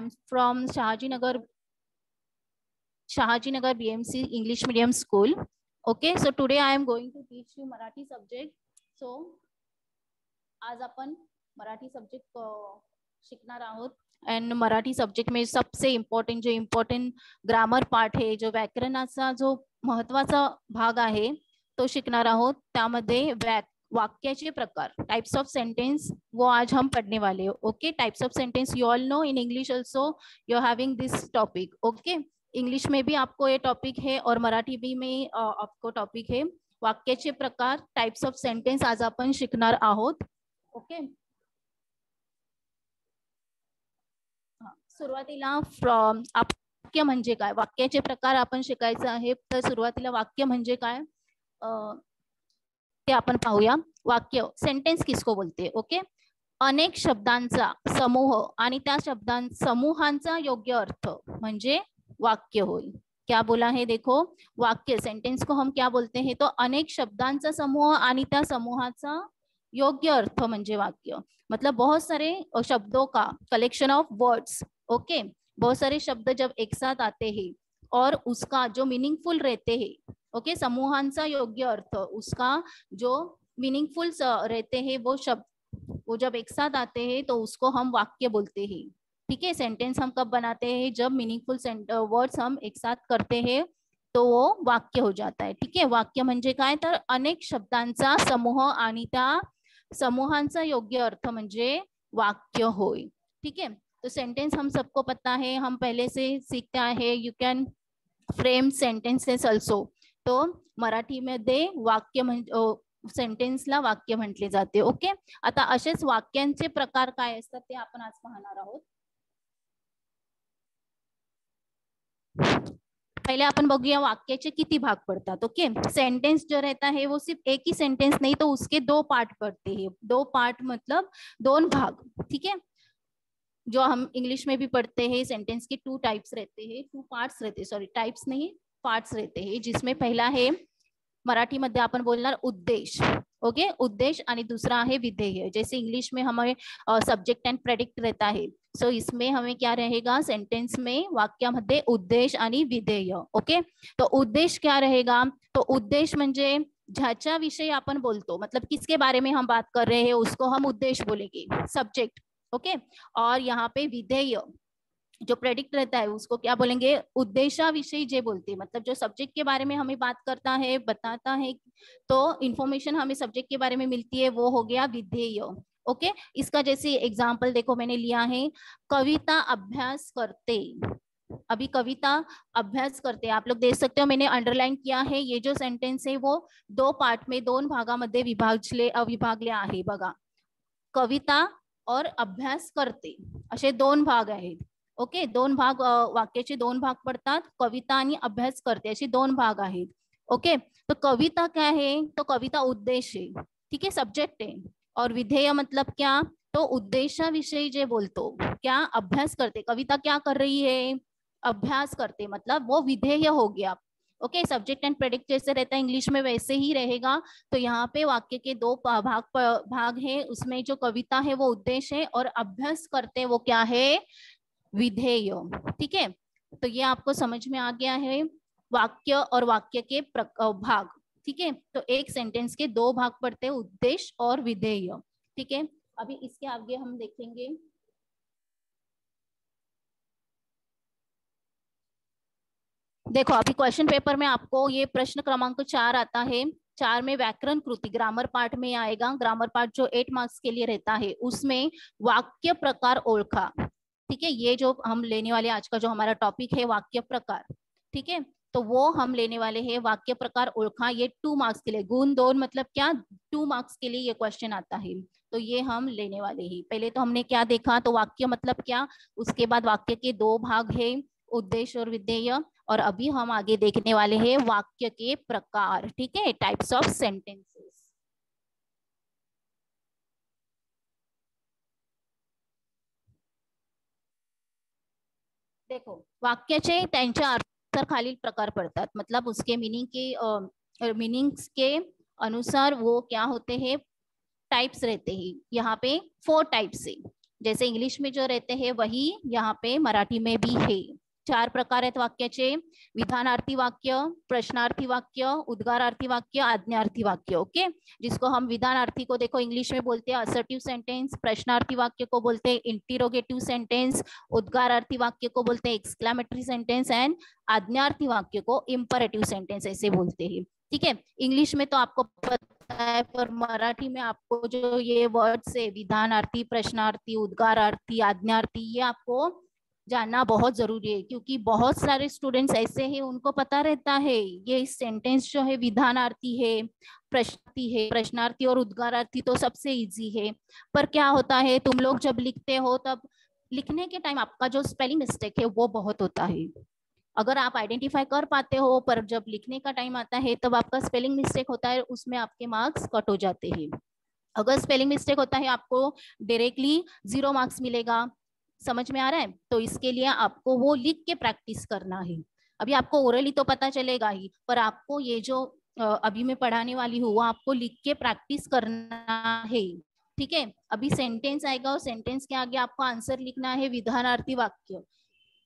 am from Shahajinagar, Shahajinagar BMC English Medium School. Okay, so today I am going to teach you Marathi subject. So आज आपण Marathi subject शिकणार आहोत and Marathi subject में सबसे important जो important grammar part है जो व्याकरणाचा जो महत्वाचा भाग आहे तो शिकणार आहोत त्यामध्ये व्याक वाक्याचे प्रकार टाइप्स ऑफ़ सेंटेंस वो आज हम पढ़ने वाले हो okay types of sentence you all know in English also you are having this topic okay English में भी आपको ये टॉपिक है और मराठी भी में आपको टॉपिक है। वाक्याचे प्रकार टाइप्स ऑफ़ सेंटेन्स आज आपण शिकणार आहोत ओके सुरुवातीला फ्रॉम वाक्य प्रकार आपण शिकायचं आहे, तर सुरुवातीला वाक्य आपण पाहूया. वाक्य सेंटेन्स किसको बोलते? ओके अनेक शब्दांचा समूह आणि त्या शब्दां, समूहांचा योग्य अर्थ म्हणजे वाक्य होईल क्या बोला है देखो? वाक्य सेंटेंस को हम क्या बोलते हैं? तो अनेक शब्दांचा समूह आणि त्या समूहाचा योग्य अर्थ म्हणजे वाक्य. मतलब बहुत सारे शब्दों का कलेक्शन ऑफ़ वर्ड्स ओके बहुत सारे शब्द जब एक साथ आते हैं और उसका जो मीनिंगफुल रहते हैं ओके okay? योग्य अर्थ उसका जो मीनिंगफुल रहते हैं वो शब्द वो जब एक साथ आते हैं तो उसको हम वाक्य बोलते हैं ठीक है सेंटेंस हम कब बनाते हैं जब मीनिंगफुल वर्ड्स हम एक साथ करते हैं तो वो वाक्य हो जाता है ठीक है वाक्य काय तर अनेक शब्दांचा समूह आणि योग्य अर्थ म्हणजे वाक्य होय ठीक है तो सेंटेंस हम सबको पता है हम पहले से सीखते हैं you can frame sentences also तो मराठीमध्ये वाक्य सेंटेन्सला वाक्य म्हटले जाते. ओके? आता असेच वाक्यांचे प्रकार काय असतात ते आज पाहणार आहोत. पहले अपन बघूया वाक्याचे किती भाग पड़तात. ओके? सेंटेंस जो रहता है वो सिर्फ़ एक ही सेंटेंस नहीं तो उसके दो पार्ट पड़ते हैं. दो पार्ट मतलब दोन भाग. ठीक है जो हम इंग्लिश में भी पढ़ते हैं सेंटेंस के टू टाइप्स रहते हैं. टू पार्ट्स रहते हैं सॉरी टाइप्स नहीं पार्ट्स रहते हैं। जिसमें पहला है मराठी मध्ये आपण बोलणार उद्देश ओके? उद्देश दूसरा है विधेय. जैसे इंग्लिश में हमें सब्जेक्ट एंड प्रेडिक्ट रहता है. सो so, इसमें हमें क्या रहेगा? सेंटेंस में वाक्यामध्ये उद्देश आणि विधेय ओके? तो उद्देश क्या रहेगा? तो उद्देश म्हणजे ज्याच्या विषयी आपण बोलतो मतलब किसके बारे में हम बात कर रहे हैं उसको हम उद्देश बोलेंगे सब्जेक्ट ओके? और यहाँ पे विधेय जो प्रेडिक्ट रहता है, उसको क्या बोलेंगे? उद्देश्य विषय जे बोलते हैं। मतलब जो सब्जेक्ट के बारे में हमें बात करता है, बताता है तो इन्फॉर्मेशन हमें सब्जेक्ट के बारे में मिलती है, वो हो गया विधेय। ओके? इसका जैसे एग्ज़ाम्पल देखो मैंने लिया है, कविता अभ्यास करते। अभी कविता अभ्यास करते। आप लोग देख सकते हो मैंने अंडरलाइन किया है, ये जो सेंटेंस है, वो दो पार्ट में, दोन भागा भागामध्ये विभागले विभागले आहे बघा। कविता और अभ्यास करते। असे दोन भाग आहेत। ओके, दोन भाग वाक्याचे दोन भाग पडतात. कविता अभ्यास करते दोन भाग आहेत. ओके तो कविता क्या है तो कविता उद्देश्य है ठीक है सब्जेक्ट है और विधेय मतलब क्या? तो उद्देशाविषयी जे बोलतो, क्या अभ्यास करते. कविता क्या कर रही है? अभ्यास करते मतलब वो विधेय हो गया. ओके सब्जेक्ट एंड प्रेडिक्ट जैसे रहता है इंग्लिश में वैसे ही रहेगा. तो यहाँ पे वाक्य के दो भाग भाग है. उसमें जो कविता है, वो उद्देश्य है और अभ्यास करते वो क्या है? विधेय। ठीक है? तो ये आपको समझ में आ गया है वाक्य और वाक्य के भाग। ठीक है? तो एक सेंटेंस के दो भाग पड़ते हैं, उद्देश्य और विधेय। ठीक है? अभी इसके आगे हम देखेंगे। देखो, अभी क्वेश्चन पेपर में आपको ये प्रश्न क्रमांक चार आता है। चार में व्याकरण कृति ग्रामर पार्ट में आएगा। ग्रामर पार्ट जो एट मार्क्स के लिए रहता है, उसमें वाक्य प्रकार ओळखा। ठीक है, ये जो हम लेने वाले आज का जो हमारा टॉपिक है वाक्य प्रकार, ठीक है? तो वो हम लेने वाले हैं वाक्य प्रकार ओळखा, ये टू मार्क्स के लिए, गुण, दोन मतलब क्या? टू मार्क्स के लिए ये क्वेश्चन आता है। तो ये हम लेने वाले ही। पहले तो हमने क्या देखा? तो वाक्य मतलब क्या? उसके बाद वाक्य के दो भाग है, उद्देश्य और विधेय, और अभी हम आगे देखने वाले हैं वाक्य के प्रकार, ठीक है? टाइप्स ऑफ़ सेंटेंसेस देखो, वाक्याचे त्यांच्या अर्थ खालील प्रकार पड़तात. मतलब उसके मीनिंग के मीनिंग्स के अनुसार वो क्या होते हैं? टाइप्स रहते हैं. यहाँ पे फोर टाइप्स है. जैसे इंग्लिश में जो रहते हैं, वही यहाँ पे मराठी में भी है. चार प्रकार आहेत वाक्याचे. विधानार्थी वाक्य, प्रश्नार्थी वाक्य, उद्गारार्थी वाक्य, आज्ञार्थी वाक्य. ओके जिसको हम विधानार्थी को देखो इंग्लिश में बोलते हैं असर्टिव सेंटेंस प्रश्नार्थी वाक्य को बोलते हैं इंटीरोगेटिव सेंटेंस उद्गारार्थी वाक्य को बोलते हैं एक्सक्लामेटरी सेंटेंस एंड आज्ञार्थी वाक्य को इम्परेटिव सेंटेंस ऐसे बोलते हैं। ठीक है? इंग्लिश में तो आपको पता है, पर मराठी में आपको जो ये वर्ड्स है, विधानार्थी, प्रश्नार्थी, उद्गारार्थी, आज्ञार्थी, ये आपको जानना बहुत ज़रूरी है, क्योंकि बहुत सारे स्टूडेंट्स ऐसे हैं, उनको पता रहता है, ये सेंटेंस जो है विधानार्थी है, प्रश्नार्थी है, प्रश्नार्थी और उद्गारार्थी तो सबसे इजी है। पर क्या होता है, तुम लोग जब लिखते हो, तब लिखने के टाइम आपका जो स्पेलिंग मिस्टेक है, वो बहुत होता है। अगर आप आइडेंटिफाई कर पाते हो, पर जब लिखने का टाइम आता है, तब आपका स्पेलिंग मिस्टेक होता है, उसमें आपके मार्क्स कट हो जाते हैं। अगर स्पेलिंग मिस्टेक होता है, आपको डायरेक्टली ज़ीरो मार्क्स मिलेगा समझ में आ रहा है? तो इसके लिए आपको वो लिख के प्रैक्टिस करना है। अभी आपको ओरली तो पता चलेगा ही, पर आपको ये जो अभी मैं पढ़ाने वाली हूँ, वो आपको लिख के प्रैक्टिस करना है। ठीक है? अभी सेंटेंस आएगा और सेंटेंस के आगे आपको आंसर लिखना है विधानार्थी वाक्य।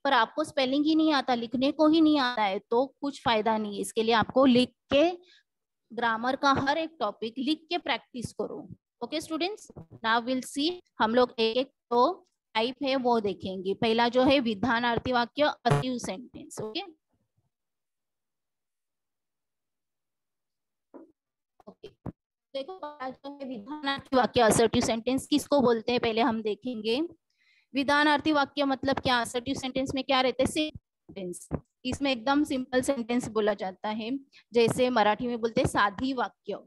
पर आपको स्पेलिंग ही नहीं आता, लिखने को ही नहीं आता है तो कुछ फ़ायदा नहीं है। इसके लिए आपको लिख के ग्रामर का हर एक टॉपिक लिख के प्रैक्टिस करो। Okay students now will see हम लोग एक एक तो टाइप है, वो देखेंगे। पहला जो है, विधानार्थी वाक्य असिव सेंटेंस ओके देखो जो है, विधानार्थी वाक्य असर्टिव सेंटेंस किसको बोलते हैं? पहले हम देखेंगे। विधानार्थी वाक्य मतलब क्या? असर्टिव सेंटेंस में क्या रहते हैं? सेंटेंस इसमें एकदम सिंपल सेंटेंस बोला जाता है। जैसे मराठी में बोलते हैं, साधी वाक्य।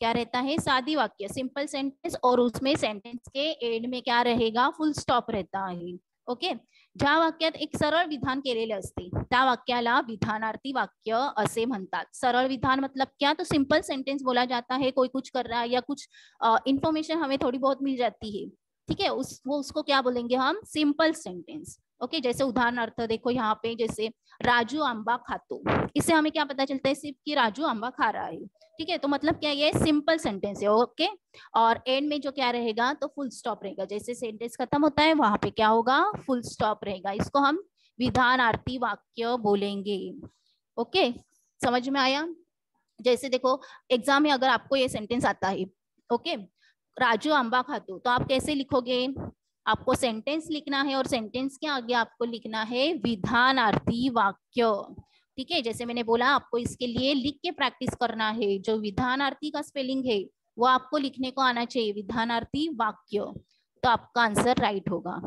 क्या रहता है? सादी वाक्य सिंपल सेंटेंस और उसमें सेंटेंस के एंड में क्या रहेगा? फुल स्टॉप रहता है। ओके ज्या वाक्यात एक सरळ विधान केलेले असते वाक्याला विधानार्थी वाक्य असे म्हणतात. सरळ विधान मतलब क्या? तो सिंपल सेंटेंस बोला जाता है कोई कुछ कर रहा है या कुछ इंफॉर्मेशन हमें थोड़ी बहुत मिल जाती है. ठीक है? उस, वो उसको क्या बोलेंगे हम? सिंपल सेंटेंस ओके जैसे उदाहरणार्थ देखो यहाँ पे जैसे राजू आंबा खातो. इससे हमें क्या पता चलता है? सिर्फ़ कि राजू आंबा खा रहा है। ठीक है? तो मतलब क्या ये सिंपल सेंटेंस है ओके और एंड में जो क्या रहेगा तो फुल स्टॉप रहेगा। जैसे सेंटेंस खत्म होता है, वहाँ पे क्या होगा? फुल स्टॉप रहेगा। इसको हम विधानार्थी वाक्य बोलेंगे ओके समझ में आया? जैसे देखो एग्ज़ाम में अगर आपको ये सेंटेंस आता है ओके राजू अंबा खातो तो आप कैसे लिखोगे? आपको सेंटेंस लिखना है और सेंटेंस के आगे आपको लिखना है विधान विधानार्थी वाक्य। ठीक है? जैसे मैंने बोला, आपको इसके लिए लिख के प्रैक्टिस करना है। जो विधानार्थी का स्पेलिंग है, वो आपको लिखने को आना चाहिए। विधानार्थी वाक्य। तो आपका आंसर राइट होगा।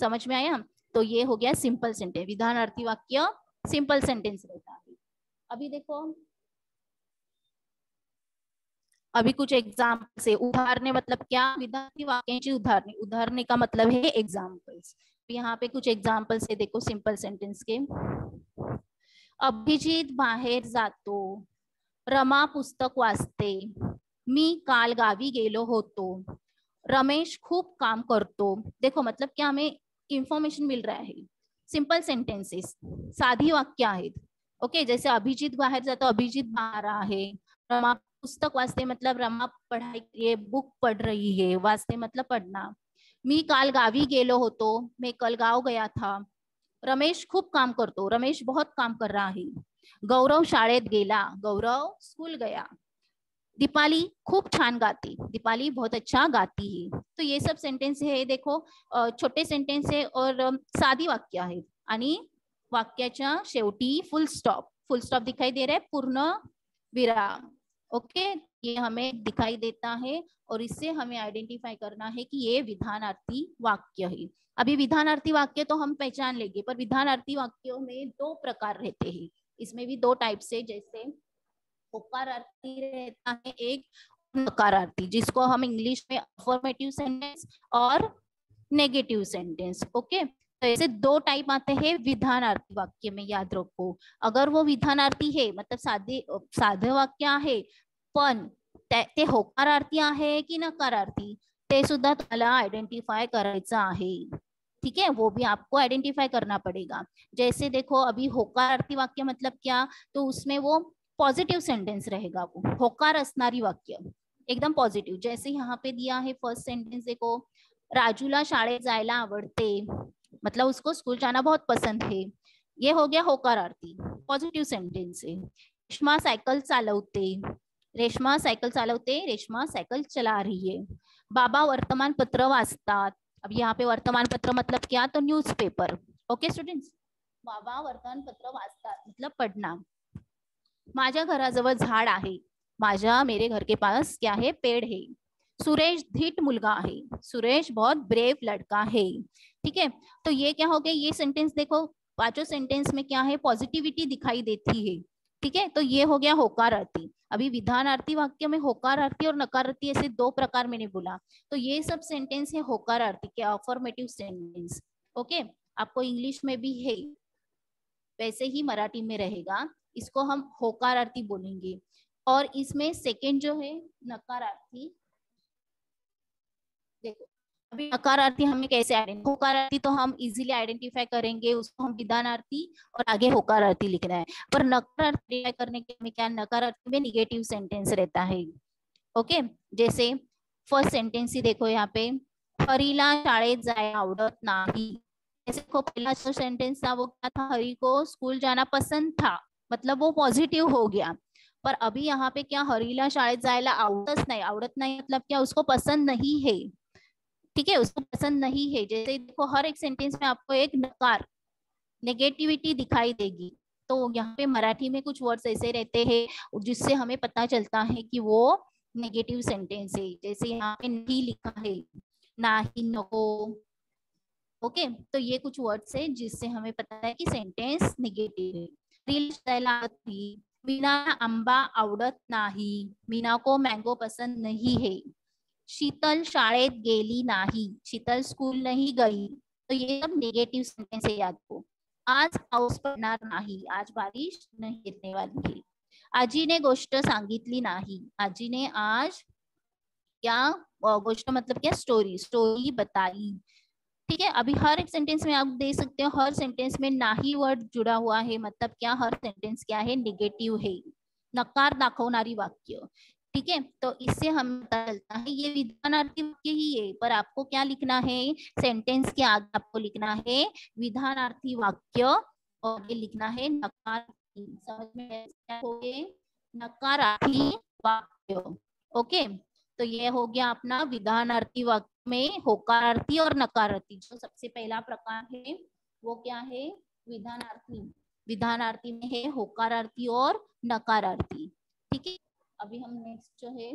समझ में आया? तो ये हो गया सिंपल सेंटेंस विधानार्थी वाक्य सिंपल सेंटेंस रहता है। अभी देखो। अभी कुछ एग्ज़ाम्पल से उदाहरणे मतलब क्या? विधार्थी वाक्यांची उदाहरणे। उदाहरणे का मतलब है एग्जाम्पल्स यहाँ पे कुछ एग्जाम्पल्स है। देखो सिंपल सेंटेंस के। अभिजित बाहेर जातो. रमा पुस्तक वाचते. मी काल गावी गेलो होतो. रमेश खूब काम करतो. देखो मतलब क्या हमें इंफॉर्मेशन मिल रहा है. सिंपल सेंटेंसेस साधी वाक्य आहेत. ओके जैसे अभिजीत बाहेर जातो, अभिजीत बाहर आहे. रमा पुस्तक वाचते मतलब रमा पढ़ाई ये बुक पढ़ रही है. वाचते मतलब पढ़ना. मी काल गावी गेलो होतो. मैं कल गाँव गया था. रमेश खूप काम करतो. रमेश बहुत काम कर रहा है. गौरव शाळेत गेला. गौरव स्कूल गया. दीपाली खूप छान गाती. दीपाली बहुत अच्छा गाती है. तो ये सब सेंटेंस है. देखो छोटे सेंटेंस है और साधी वाक्य आहेत आणि वाक्याच्या शेवटी फुल स्टॉप फुल स्टॉप दिखाई दे रहा है. पूर्ण विराम. ओके ये हमें दिखाई देता है और इससे हमें आइडेंटिफाई करना है कि ये विधानार्थी वाक्य है। अभी विधानार्थी वाक्य तो हम पहचान लेंगे, पर विधानार्थी वाक्यों में दो प्रकार रहते हैं। इसमें भी दो टाइप से जैसे होकारार्थी रहता है एक, नकारार्थी, जिसको हम इंग्लिश में अफॉर्मेटिव सेंटेंस और नेगेटिव सेंटेंस ओके तो ऐसे दो टाइप आते हैं विधानार्थी वाक्य में, याद रखो। अगर वो विधानार्थी है मतलब साधे साधे वाक्य आहे पण ते होकारार्थी आहे की नकारार्थी? ते सुद्धा तुम्हाला आइडेंटिफाई आहे. ठीक है वो भी आपको आइडेंटिफाई करना पड़ेगा. जैसे देखो, अभी होकारार्थी वाक्य मतलब क्या? तो उसमें वो पॉजिटिव सेंटेंस रहेगा वो। होकार असनारी वाक्य. एकदम पॉजिटिव जैसे यहाँ पे दिया है फ़र्स्ट सेंटेंस देखो, राजूला शाळेत जायला आवडते. मतलब उसको स्कूल जाना बहुत पसंद है. ये हो गया होकार आरती पॉझिटिव्ह सेंटेन्स है. रेश्मा सायकल चालवते. रेश्मा सायकल चालवते, रेश्मा सायकल चला रही है बाबा वर्तमान पत्र वाचतात. अब यहाँ पे वर्तमान पत्र मतलब क्या? तो न्यूज़पेपर ओके स्टूडेंट्स बाबा वर्तमान पत्र वाचतात मतलब पढ़ना माझ्या घराजवळ झाड आहे. माझ्या, मेरे घर के पास क्या है? पेड़ है. सुरेश धीट मुलगा है सुरेश बहुत ब्रेव लड़का है. ठीक है? तो ये क्या हो गया? ये सेंटेंस देखो. पाँचों सेंटेंस में क्या है? पॉजिटिविटी दिखाई देती है. ठीक है? तो ये हो गया होकार अर्थी अभी विधानार्थी वाक्य में होकार अर्थी और नकारार्थी ऐसे दो प्रकार मैंने बोला। तो ये सब सेंटेंस है होकार अर्थी के अफॉर्मेटिव सेंटेंस ओके आपको इंग्लिश में भी है, वैसे ही मराठी में रहेगा। इसको हम होकार आरती बोलेंगे। और इसमें सेकेंड जो है, नकारार्थी, देखो अभी नकारार्थी हमें कैसे होकारार्थी तो हम इजीली आइडेंटिफाई करेंगे, उसको हम विधानार्थी और आगे होकारार्थी लिखना है। पर नकारार्थी करने के में क्या नकारार्थी में निगेटिव सेंटेंस रहता है। ओके जैसे फ़र्स्ट सेंटेंस ही देखो यहाँ पे, हरीला शाळेत जाय आवडत नाही. जैसे को पहला जो सेंटेंस था वो क्या था? हरी को स्कूल जाना पसंद था। मतलब वो पॉजिटिव हो गया। पर अभी यहाँ पे क्या? हरीला शाळेत जायला आवडत नहीं. आवडत नहीं मतलब क्या? उसको पसंद नहीं है। ठीक है, उसको पसंद नहीं है। जैसे देखो, हर एक सेंटेंस में आपको एक नकार नेगेटिविटी दिखाई देगी। तो यहाँ पे मराठी में कुछ वर्ड्स ऐसे रहते हैं, जिससे हमें पता चलता है कि वो नेगेटिव सेंटेंस है। जैसे यहाँ पे नहीं लिखा है, ना ही नको ओके तो ये कुछ वर्ड्स है, जिससे हमें पता है कि सेंटेंस नेगेटिव है। मीना आंबा आवडत नाही मीना को मैंगो पसंद नहीं है। शीतल शाळेत गेली नाही, शीतल स्कूल नहीं गई तो ये सब नेगेटिव सेंटेंस है याद को. आज पाऊस पडणार नाही, आज बारिश नहीं गिरने वाली है. आजीने गोष्ट सांगितली नाही आजीने आज क्या गोष्ट मतलब क्या स्टोरी स्टोरी बताई. ठीक है, अभी हर एक सेंटेंस में आप देख सकते हो, हर सेंटेंस में नाही वर्ड जुड़ा हुआ है मतलब क्या, हर सेंटेंस क्या है निगेटिव है. नकार दाखवणारी वाक्य. ठीक है? तो इससे हम चलता है, ये विधानार्थी वाक्य ही है, पर आपको क्या लिखना है? सेंटेंस के आगे आपको लिखना है, विधानार्थी वाक्य, और ये लिखना है नकार हो नकारार्थी वाक्य, ओके? तो ये हो गया अपना विधानार्थी वाक्य में होकारार्थी और नकारार्थी, जो सबसे पहला प्रकार है, वो क्या है? विधानार्थी विधानार्थी में है होकारार्थी और नकारार्थी, ठीक है? अभी हम नेक्स्ट जो है,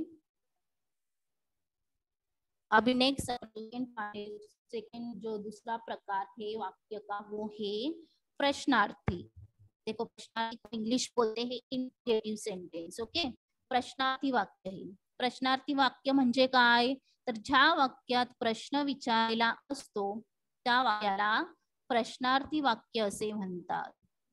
अभी नेक्स्ट सेकेंड जो दूसरा प्रकार है वाक्य का वो है प्रश्नार्थी। देखो, प्रश्नार्थी इंग्लिश बोलते हैं इंटेटिव सेंटेंस ओके प्रश्नार्थी वाक्य है। प्रश्नार्थी वाक्य म्हणजे काय? तर ज्या वाक्यात प्रश्न विचारलेला वाक्याला प्रश्नार्थी वाक्य असे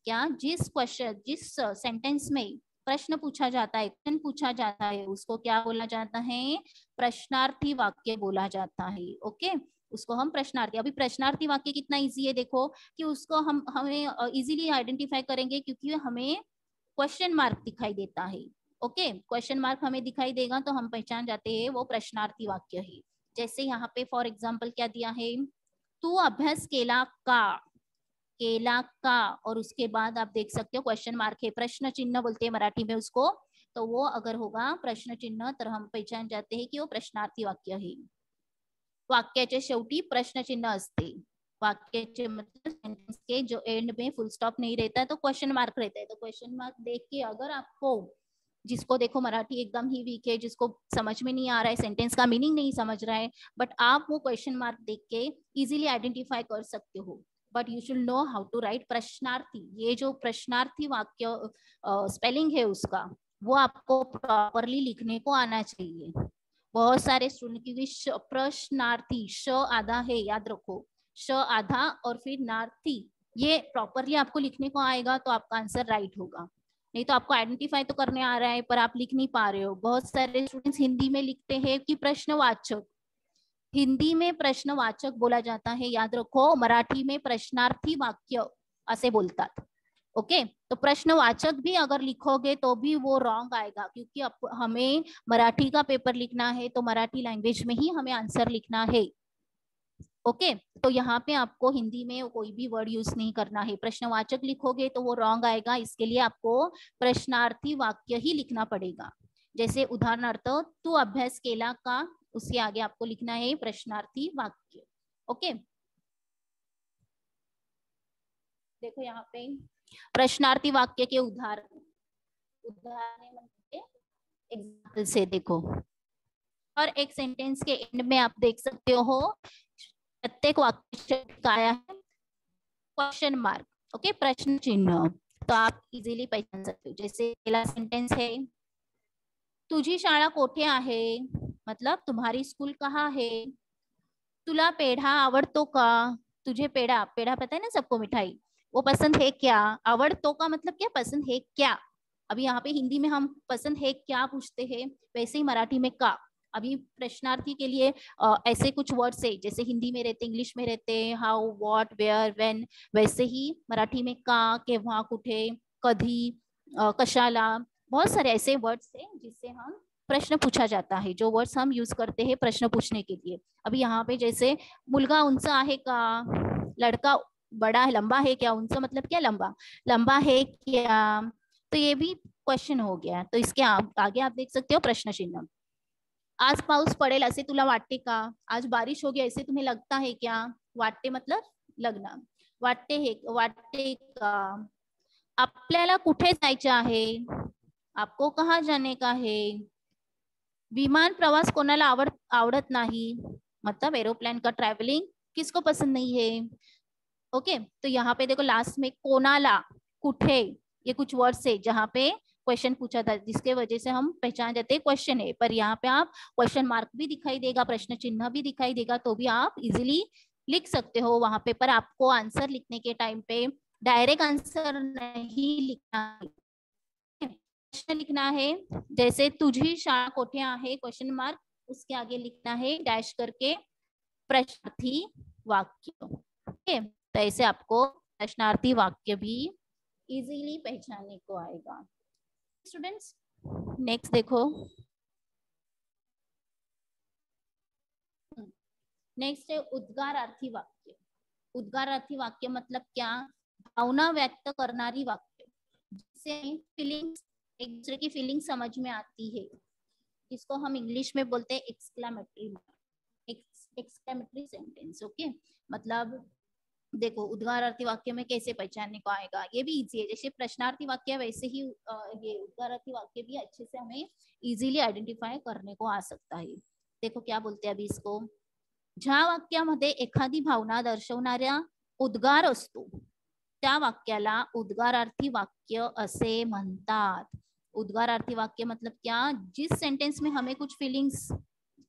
क्या जिस क्वेश्चन जिस सेंटेंस में प्रश्न पूछा जाता है क्वेश्चन पूछा जाता है, उसको क्या बोला जाता है? प्रश्नार्थी वाक्य बोला जाता है ओके उसको हम प्रश्नार्थी, अभी प्रश्नार्थी वाक्य कितना इजी है देखो कि उसको हम, हमें इजीली आइडेंटिफाई करेंगे क्योंकि हमें क्वेश्चन मार्क दिखाई देता है ओके क्वेश्चन मार्क हमें दिखाई देगा तो हम पहचान जाते हैं वो प्रश्नार्थी वाक्य है। जैसे यहाँ पे फॉर एग्ज़ाम्पल क्या दिया है? तू अभ्यास केला का। केला का और उसके बाद आप देख सकते हो क्वेश्चन मार्क है। प्रश्न चिन्ह बोलते हैं मराठी में उसको। तो वो अगर होगा प्रश्न चिन्ह तो हम पहचान जाते हैं कि वो प्रश्नार्थी वाक्य है। वाक्याच्या शेवटी प्रश्न चिन्ह मतलब के जो एंड में फुल स्टॉप नहीं रहता है तो क्वेश्चन मार्क रहता है। तो क्वेश्चन मार्क देख के अगर आपको, जिसको देखो मराठी एकदम ही वीक है, जिसको समझ में नहीं आ रहा है सेंटेंस का मीनिंग नहीं समझ रहा है बट आप वो क्वेश्चन मार्क देख के इजीली आइडेंटिफाई कर सकते हो। But you should know how to write प्रश्नार्थी ये जो प्रश्नार्थी वाक्य स्पेलिंग है उसका, वो आपको प्रॉपरली लिखने को आना चाहिए। बहुत सारे स्टूडेंट की प्रश्नार्थी श आधा है, याद रखो। श आधा और फिर नार्थी ये प्रॉपरली आपको लिखने को आएगा तो आपका आंसर राइट होगा। नहीं तो आपको आइडेंटिफाई तो करने आ रहा है, पर आप लिख नहीं पा रहे हो। बहुत सारे स्टूडेंट्स हिंदी में लिखते हैं कि प्रश्नवाचक। हिंदी में प्रश्नवाचक बोला जाता है, याद रखो, मराठी में प्रश्नार्थी वाक्य ऐसे बोलता ओके तो प्रश्नवाचक भी अगर लिखोगे तो भी वो रॉन्ग आएगा, क्योंकि हमें मराठी का पेपर लिखना है तो मराठी लैंग्वेज में ही हमें आंसर लिखना है. ओके तो यहाँ पे आपको हिंदी में कोई भी वर्ड यूज़ नहीं करना है. प्रश्नवाचक लिखोगे तो वो रॉन्ग आएगा, इसके लिए आपको प्रश्नार्थी वाक्य ही लिखना पड़ेगा. जैसे उदाहरणार्थ, तू अभ्यास केला का उसके आगे आपको लिखना है प्रश्नार्थी वाक्य। ओके देखो यहाँ पे प्रश्नार्थी वाक्य के उदाहरण उदाहरण एग्ज़ाम्पल से देखो। और एक सेंटेंस के एंड में आप देख सकते हो, प्रत्येक वाक्य आया है क्वेश्चन मार्क ओके प्रश्न चिन्ह। तो आप इजीली पहचान सकते हो। जैसे पहला सेंटेंस है, तुझी शाळा कोठे आहे? मतलब तुम्हारी स्कूल कहाँ है? तुला पेढ़ा आवड़तो का? तुझे पेड़ा पेड़ा पता है ना सबको मिठाई? वो पसंद है क्या? आवड़तो का मतलब क्या? पसंद है क्या? अभी यहाँ पे हिंदी में हम पसंद है क्या पूछते हैं वैसे ही मराठी में का। अभी प्रश्नार्थी के लिए आ, ऐसे कुछ वर्ड्स है जैसे हिंदी में रहते इंग्लिश में रहते हाउ व्हाट वेयर व्हेन वैसे ही मराठी में का केव्हा कुठे कधी कशाला बहुत सारे ऐसे वर्ड्स है जिससे हम प्रश्न पूछा जाता है, जो वर्ड्स हम यूज़ करते हैं प्रश्न पूछने के लिए। अभी यहाँ पे जैसे मुलगा उंच है का, लड़का बड़ा है, लंबा है क्या? उनसा मतलब क्या? लंबा। लंबा है क्या? तो ये भी क्वेश्चन हो गया। तो इसके आगे आप देख सकते हो प्रश्न चिन्ह। आज पाऊस पडेल असे तुला वाटते का। आज बारिश हो गया, ऐसे तुम्हें लगता है क्या? वाटते मतलब लगना। वाटते हे वाटते का। कुठे जायचे आहे? आपको कहा जाने का है? विमान प्रवास कोणाला आवड, आवडत नाही? मतलब एरोप्लेन का ट्रैवलिंग किसको पसंद नहीं है? ओके तो यहाँ पे देखो लास्ट में कोनाला कुठे? ये कुछ वर्ड्स है जहाँ पे क्वेश्चन पूछा था, जिसके वजह से हम पहचान जाते हैं क्वेश्चन है। पर यहाँ पे आप क्वेश्चन मार्क भी दिखाई देगा, प्रश्न चिन्ह भी दिखाई देगा तो भी आप इजिली लिख सकते हो वहाँ पे। पर आपको आंसर लिखने के टाइम पे डायरेक्ट आंसर नहीं लिखना। प्रश्न लिखना है। जैसे तुझी शाळा कोठे आहे क्वेश्चन मार्क उसके आगे लिखना है डैश करके प्रश्नार्थी वाक्य। ओके तो ऐसे आपको प्रश्नार्थी वाक्य भी इजीली पहचानने को आएगा। स्टूडेंट्स नेक्स्ट देखो। नेक्स्ट है उद्गारार्थी वाक्य। उद्गारार्थी वाक्य मतलब क्या? भावना व्यक्त करनारी वाक्य। जिससे फीलिंग्स एक दूसरे की फीलिंग समझ में आती है, जिसको हम इंग्लिश में बोलते हैं एक्सक्लामेटरी एक्सक्लामेटरी सेंटेंस ओके मतलब देखो, उद्गारार्थी वाक्य में कैसे पहचानने को आएगा? ये भी इजी है, जैसे प्रश्नार्थी वाक्य वैसे ही ये उद्गारार्थी वाक्य भी अच्छे से हमें इजीली आइडेंटिफाई करने को आ सकता है। देखो, क्या बोलते हैं अभी इसको? ज्या वाक्यामध्ये एखादी भावना दर्शवणाऱ्या उद्गार उद्गारार्थी वाक्य असे म्हणतात. उद्गारार्थी वाक्य मतलब क्या? जिस सेंटेंस में हमें कुछ फीलिंग्स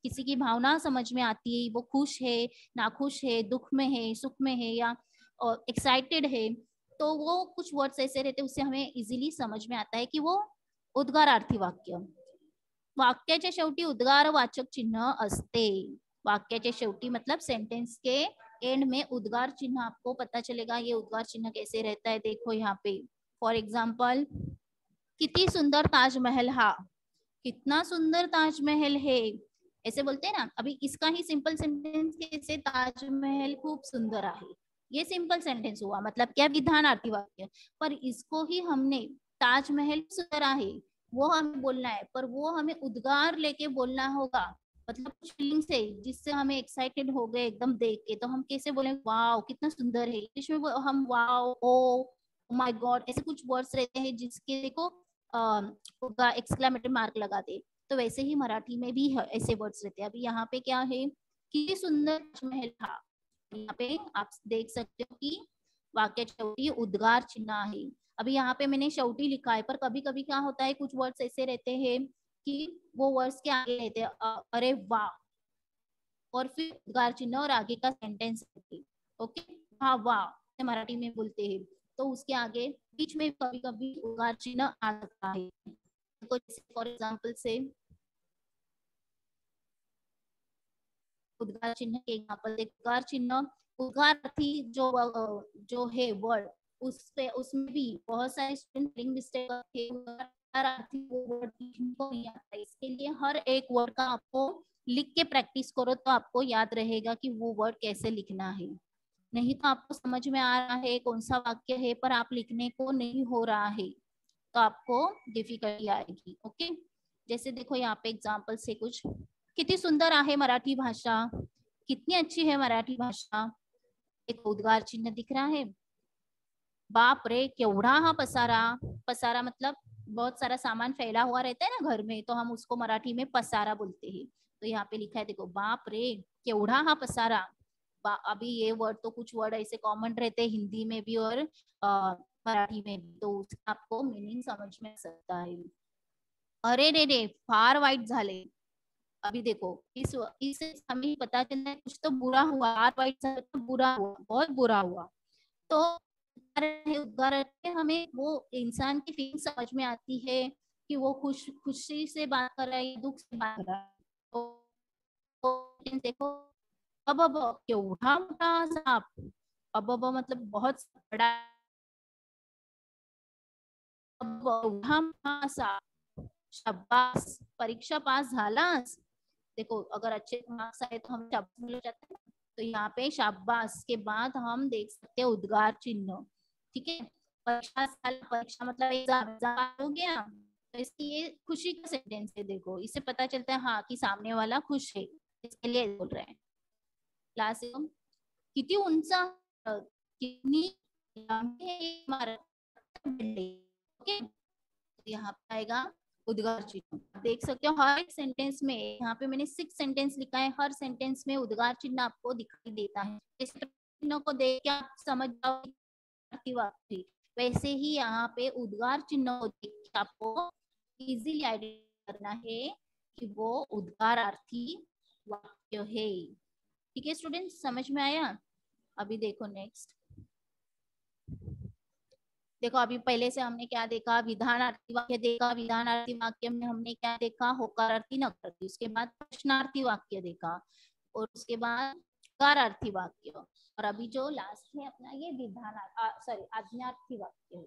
किसी की भावना समझ में आती है, वो खुश है, नाखुश है, दुख में है, सुख में है या एक्साइटेड है तो वो कुछ वर्ड्स ऐसे रहते उससे हमें इजीली समझ में आता है कि वो उद्गारार्थी वाक्य। वाक्याच्या शेवटी उद्गार वाचक चिन्ह असते। वाक्याच्या शेवटी मतलब सेंटेंस के एंड में उद्गार चिन्ह आपको पता चलेगा, ये उद्गार चिन्ह कैसे रहता है, देखो यहाँ पे। फॉर एग्ज़ाम्पल कितनी सुंदर ताजमहल हा. कितना सुंदर ताजमहल है. ऐसे बोलते हैं ना, अभी इसका ही सिंपल सेंटेंस कैसे ताजमहल खूब सुंदर आहे. ये सिंपल सेंटेंस हुआ मतलब क्या विधानार्थी वाक्य. पर इसको ही हमने ताजमहल सुंदर आहे, वो हमें बोलना है. पर वो हमें उद्गार लेके बोलना होगा. मतलब फीलिंग से, जिससे हमें एक्साइटेड हो गए एकदम देख के तो हम कैसे बोले, वाओ, कितना सुंदर है. इंग्लिश में हम, वाओ ओ माय गॉड ऐसे कुछ वर्ड्स रहते हैं जिसके देखो एक्सक्लामेटरी मार्क लगा दे। तो वैसे ही मराठी में भी ऐसे वर्ड्स रहते हैं। अभी यहाँ पे क्या है कि सुंदर महल था। यहाँ पे आप देख सकते हो कि वाक्य चौटी उद्गार चिन्ह है। अभी यहाँ पे मैंने शौटी लिखा है, पर कभी कभी क्या होता है, कुछ वर्ड्स ऐसे रहते हैं कि वो वर्ड्स के आगे रहते हैं अरे वाह। और फिर उद्गार चिन्ह और आगे का सेंटेंस ओके हाँ। वाह मराठी में बोलते हैं। तो उसके आगे बीच में कभी कभी उद्गार चिन्ह आ सकता है। फॉर एग्ज़ाम्पल से उद्गार चिन्ह के एग्ज़ाम्पल उद्गार चिन्ह उद्गार जो जो है वर्ड उस पे, उसमें भी बहुत सारे स्टूडेंट मिस्टेक इसके लिए हर एक वर्ड का आपको लिख के प्रैक्टिस करो तो आपको याद रहेगा कि वो वर्ड कैसे लिखना है। नहीं तो आपको समझ में आ रहा है कौन सा वाक्य है, पर आप लिखने को नहीं हो रहा है तो आपको डिफिकल्टी आएगी ओके जैसे देखो यहाँ पे एग्ज़ाम्पल से कुछ, कितनी सुंदर आहे मराठी भाषा, कितनी अच्छी है मराठी भाषा, एक उद्गार चिन्ह दिख रहा है, बाप रे केवड़ा हा पसारा पसारा मतलब बहुत सारा सामान फैला हुआ रहता है ना घर में तो हम उसको मराठी में पसारा बोलते हैं तो यहाँ पे लिखा है देखो, बाप रे केवड़ा हा पसारा अभी ये वर्ड तो कुछ वर्ड ऐसे कॉमन रहते हैं हिंदी में भी और मराठी में भी तो उसका आपको मीनिंग समझ में सकता है। अरे रे रे फार वाइट झाले। अभी देखो इस इससे हमें पता चलता है कुछ तो बुरा हुआ फार वाइट तो बुरा हुआ बहुत बुरा हुआ। तो हमें वो इंसान की फीलिंग समझ में आती है कि वो खुश खुशी से बात कर रहा है दुख से बात कर रहा है। तो, तो देखो अब अब केवढा मोठा अब अब मतलब बहुत बड़ा अब एवढा मोठा साप शाबाश। परीक्षा पास झालास? देखो, अगर अच्छे मार्क्स आए तो हम शाबाश मिल जाते हैं तो यहाँ पे शाबाश के बाद हम देख सकते हैं उद्गार चिन्ह, ठीक है? परीक्षा साल, परीक्षा मतलब एग्ज़ाम हो गया। तो इसलिए खुशी का सेंटेंस है, देखो। इससे पता चलता है हाँ कि सामने वाला खुश है। इसके लिए बोल रहे हैं। क्लास किती उंच कितनी ओके? यहाँ पे आएगा उद्गार चिन्ह. देख सकते हो, हर एक सेंटेंस में, यहाँ पे मैंने सिक्स सेंटेंस लिखा है, हर सेंटेंस में उद्गार चिन्ह आपको दिखाई देता है। इस चिन्ह को देख के आप समझ जाओ वैसे ही यहाँ पे उद्गार चिन्ह को देख के आपको इजीली आइडेंटिफाई करना है कि वो उद्गारार्थी वाक्य है। ठीक है स्टूडेंट समझ में आया? अभी देखो नेक्स्ट देखो, अभी पहले से हमने क्या देखा? विधानार्थी वाक्य देखा विधानार्थी वाक्य में हमने क्या देखा? होकारार्थी, नकारार्थी, उसके बाद प्रश्नार्थी वाक्य देखा, और उसके बाद कारार्थी वाक्य, और अभी जो लास्ट है अपना, ये विधान सॉरी आज्ञार्थी वाक्य है।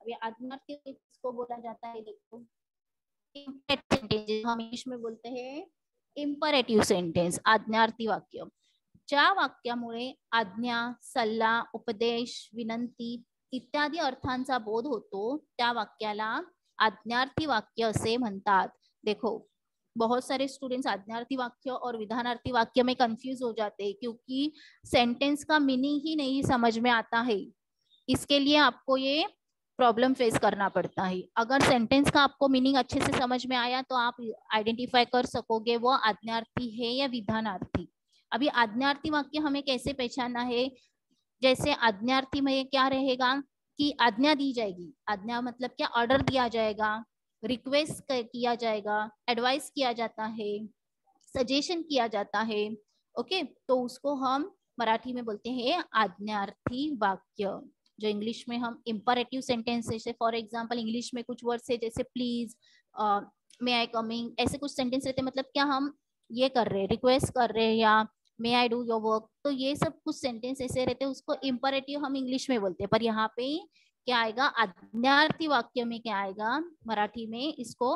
अभी आज्ञार्थी किसको बोला जाता है, देखो? हम इंग्लिश में बोलते हैं इम्परेटिव्ह सेंटेंस आज्ञार्थी वाक्य। ज्या वाक्यामुळे आज्ञा, सल्ला, उपदेश, विनंती इत्यादी अर्थांचा बोध होतो. त्या वाक्याला आज्ञार्थी वाक्य असे म्हणतात. देखो, बहुत सारे स्टूडेंट्स आज्ञार्थी वाक्य और विधानार्थी वाक्य में कंफ्यूज हो जाते हैं क्योंकि सेंटेंस का मीनिंग ही नहीं समझ में आता है। इसके लिए आपको ये प्रॉब्लम फेस करना पड़ता है। अगर सेंटेंस का आपको मीनिंग अच्छे से समझ में आया तो आप आइडेंटिफाई कर सकोगे, वो आज्ञार्थी है या विधानार्थी। अभी आज्ञार्थी वाक्य हमें कैसे पहचानना है? जैसे आज्ञार्थी में क्या रहेगा कि आज्ञा दी जाएगी। आज्ञा मतलब क्या? ऑर्डर दिया जाएगा रिक्वेस्ट किया जाएगा एडवाइस किया जाता है सजेशन किया जाता है। ओके तो उसको हम मराठी में बोलते हैं आज्ञार्थी वाक्य, जो इंग्लिश में हम इम्परेटिव सेंटेंस जैसे फॉर एग्ज़ाम्पल इंग्लिश में कुछ वर्ड्स है, जैसे प्लीज़ मे आई कमिंग ऐसे कुछ सेंटेंस रहते मतलब क्या हम ये कर रहे हैं रिक्वेस्ट कर रहे हैं या may I do your work तो ये सब कुछ सेंटेंस ऐसे रहते हैं, उसको इम्परेटिव हम इंग्लिश में बोलते हैं। पर यहाँ पे क्या आएगा? आज्ञार्थी वाक्य में क्या आएगा? मराठी में इसको